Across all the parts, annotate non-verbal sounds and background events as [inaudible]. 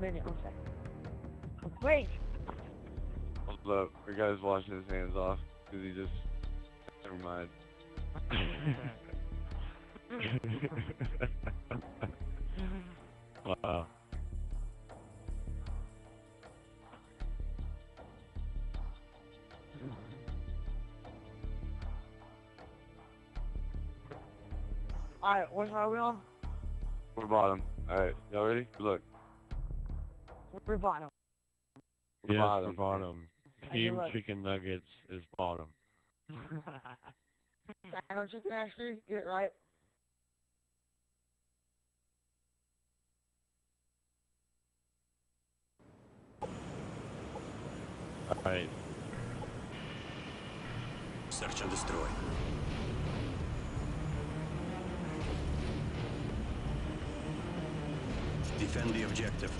minute, one second. Wait! Hold up, our guy's washing his hands off because he just. Never mind. [laughs] wow. Alright, what are we on? We're bottom. Alright, y'all ready? Look. We're bottom. We're yes, bottom. we're bottom. I do Team like- Chicken Nuggets is bottom. Dino Chicken Ashley, get it right. Alright. Search and destroy. Defend the objective.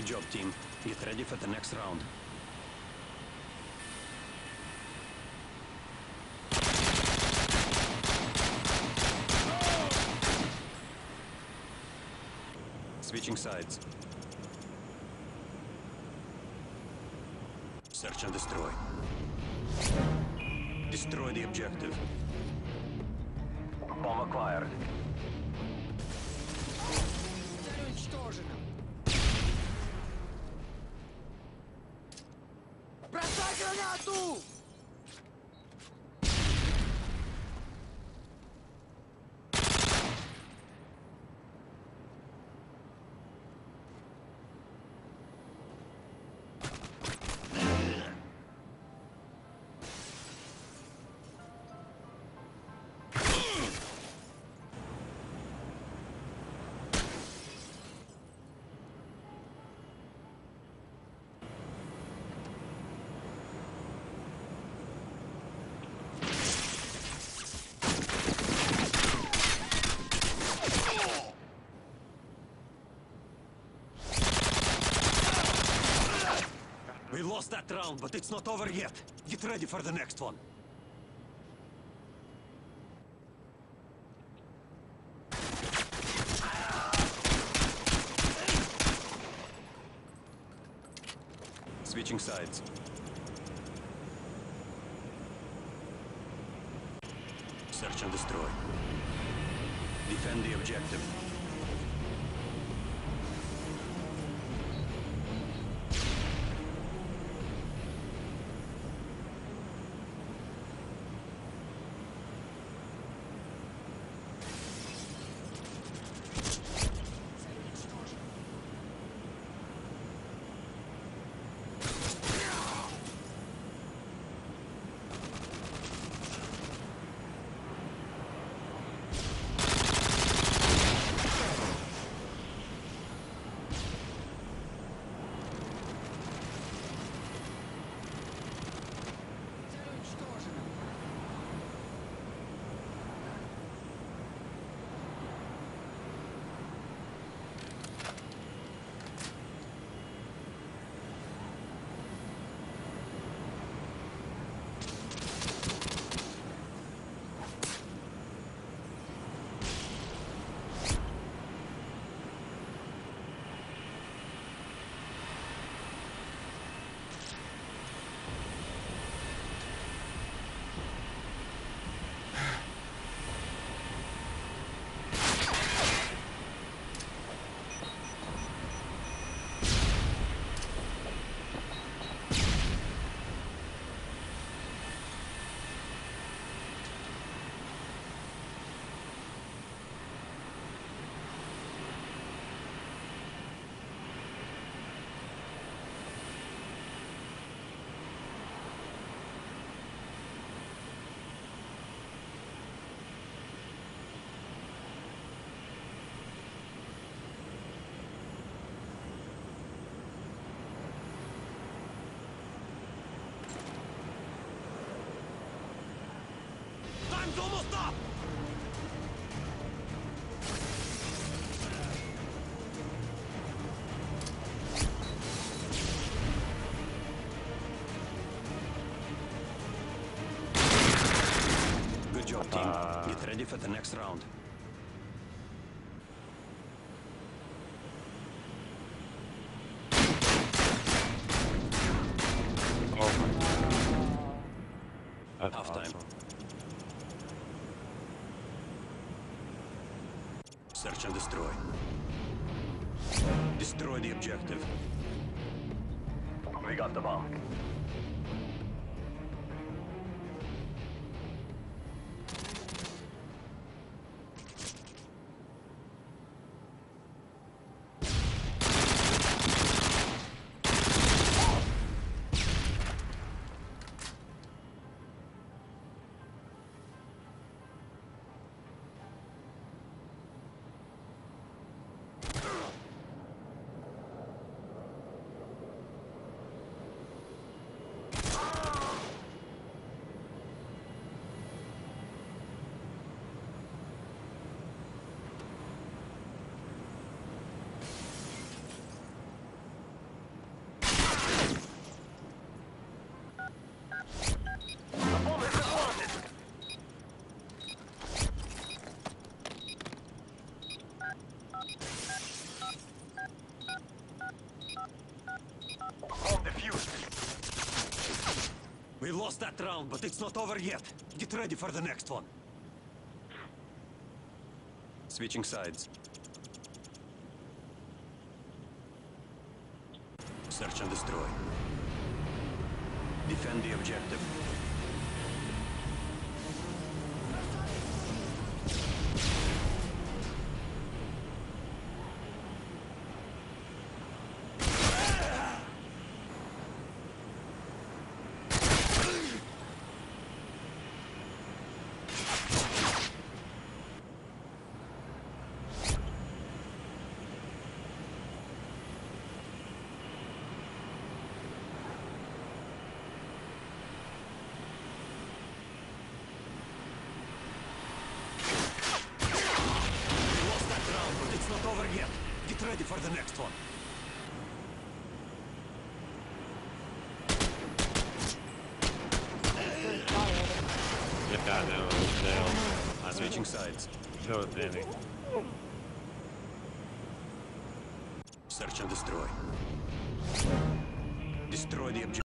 Good job, team. Get ready for the next round. Switching sides. Search and destroy. Destroy the objective. Bomb acquired. Бросай Estado! We lost that round, but it's not over yet. Get ready for the next one. Switching sides. Search and destroy. Defend the objective. Good job, team. Uh. Get ready for the next round. Search and destroy. Destroy the objective. We got the bomb. Lost that round, but it's not over yet. Get ready for the next one. Switching sides. Search and destroy. Defend the objective. We lost that round, but it's not over yet. Get ready for the next one. Yeah, I know. I know. Switching sides. So is Search and destroy. Destroy the objective.